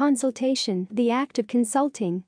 Consultation, the act of consulting,